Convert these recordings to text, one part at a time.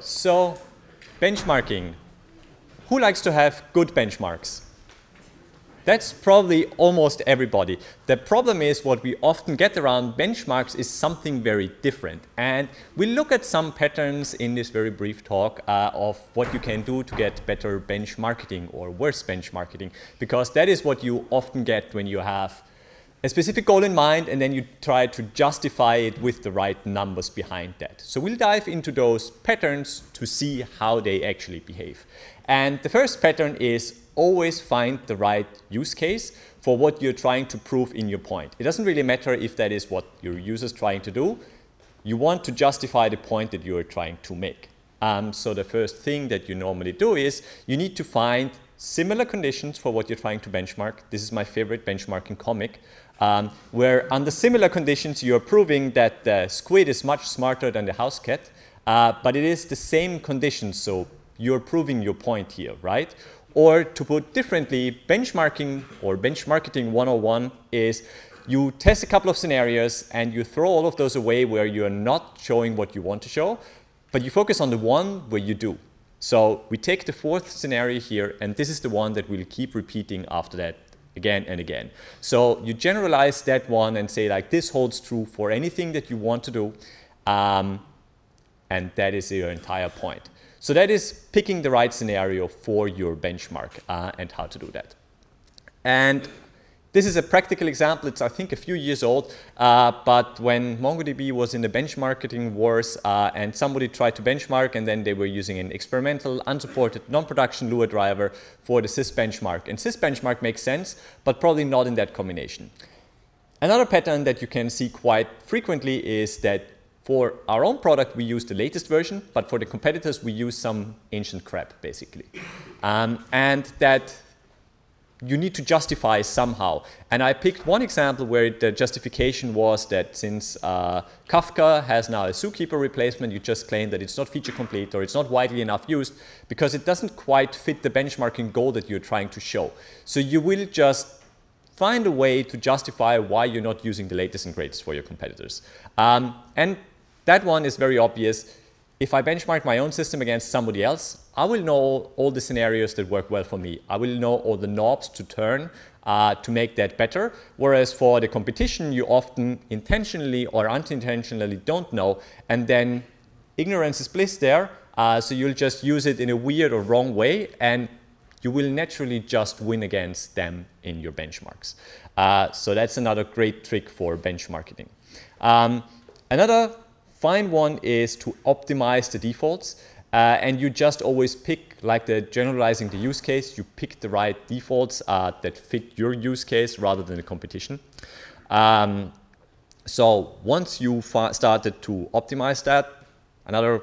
So, benchmarking. Who likes to have good benchmarks? That's probably almost everybody. The problem is what we often get around benchmarks is something very different. And we look at some patterns in this very brief talk uh, of what you can do to get better benchmarking or worse benchmarking, because that is what you often get when you have a specific goal in mind and then you try to justify it with the right numbers behind that. So we'll dive into those patterns to see how they actually behave. And the first pattern is always find the right use case for what you're trying to prove in your point. It doesn't really matter if that is what your user is trying to do. You want to justify the point that you're trying to make. Um, so the first thing that you normally do is you need to find similar conditions for what you're trying to benchmark. This is my favorite benchmarking comic, um, where under similar conditions you're proving that the squid is much smarter than the house cat, uh, but it is the same conditions, so you're proving your point here, right? Or to put differently, benchmarking or benchmarking 101 is you test a couple of scenarios and you throw all of those away where you're not showing what you want to show, but you focus on the one where you do. So we take the fourth scenario here, and this is the one that we'll keep repeating after that again and again. So you generalize that one and say like this holds true for anything that you want to do, um, and that is your entire point. So that is picking the right scenario for your benchmark uh, and how to do that. And this is a practical example. It's, I think, a few years old. Uh, but when MongoDB was in the benchmarking wars uh, and somebody tried to benchmark and then they were using an experimental, unsupported, non-production Lua driver for the sys benchmark. And sys benchmark makes sense, but probably not in that combination. Another pattern that you can see quite frequently is that for our own product, we use the latest version, but for the competitors, we use some ancient crap, basically. Um, and that you need to justify somehow. And I picked one example where the justification was that since uh, Kafka has now a Zookeeper replacement, you just claim that it's not feature complete or it's not widely enough used because it doesn't quite fit the benchmarking goal that you're trying to show. So you will just find a way to justify why you're not using the latest and greatest for your competitors. Um, and that one is very obvious. If I benchmark my own system against somebody else, I will know all the scenarios that work well for me. I will know all the knobs to turn uh, to make that better. Whereas for the competition, you often intentionally or unintentionally don't know. And then ignorance is bliss there. Uh, so you'll just use it in a weird or wrong way. And you will naturally just win against them in your benchmarks. Uh, so that's another great trick for benchmarking. Um, another Fine one is to optimize the defaults. Uh, and you just always pick, like the generalizing the use case, you pick the right defaults uh, that fit your use case rather than the competition. Um, so once you started to optimize that, another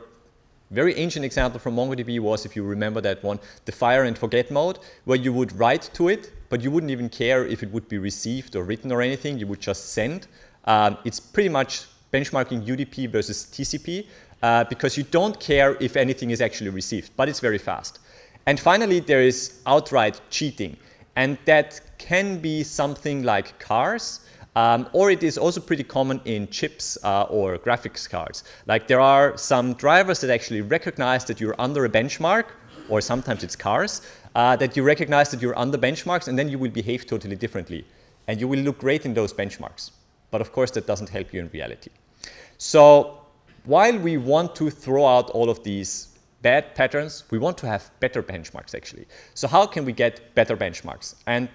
very ancient example from MongoDB was, if you remember that one, the fire and forget mode, where you would write to it, but you wouldn't even care if it would be received or written or anything, you would just send. Um, it's pretty much benchmarking UDP versus TCP uh, because you don't care if anything is actually received, but it's very fast. And finally, there is outright cheating. And that can be something like cars, um, or it is also pretty common in chips uh, or graphics cards. Like there are some drivers that actually recognize that you're under a benchmark, or sometimes it's cars, uh, that you recognize that you're under benchmarks, and then you will behave totally differently. And you will look great in those benchmarks. But of course, that doesn't help you in reality. So while we want to throw out all of these bad patterns, we want to have better benchmarks actually. So how can we get better benchmarks? And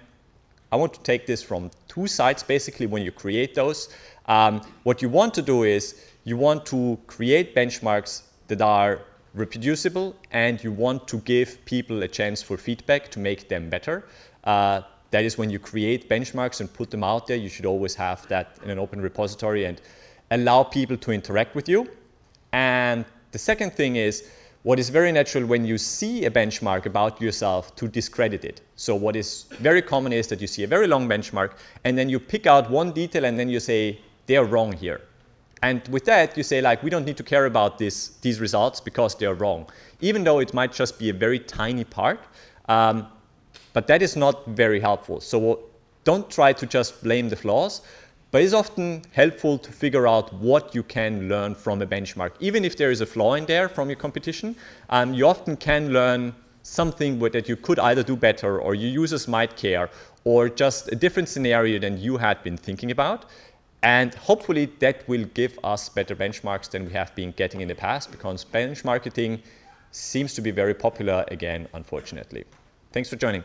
I want to take this from two sides basically when you create those. Um, what you want to do is you want to create benchmarks that are reproducible and you want to give people a chance for feedback to make them better. Uh, that is when you create benchmarks and put them out there, you should always have that in an open repository and allow people to interact with you. And the second thing is, what is very natural when you see a benchmark about yourself to discredit it. So what is very common is that you see a very long benchmark and then you pick out one detail and then you say, they're wrong here. And with that, you say like, we don't need to care about this, these results because they're wrong. Even though it might just be a very tiny part, um, but that is not very helpful. So don't try to just blame the flaws, But it's often helpful to figure out what you can learn from a benchmark. Even if there is a flaw in there from your competition, um, you often can learn something that you could either do better or your users might care or just a different scenario than you had been thinking about. And hopefully that will give us better benchmarks than we have been getting in the past because benchmarking seems to be very popular again, unfortunately. Thanks for joining.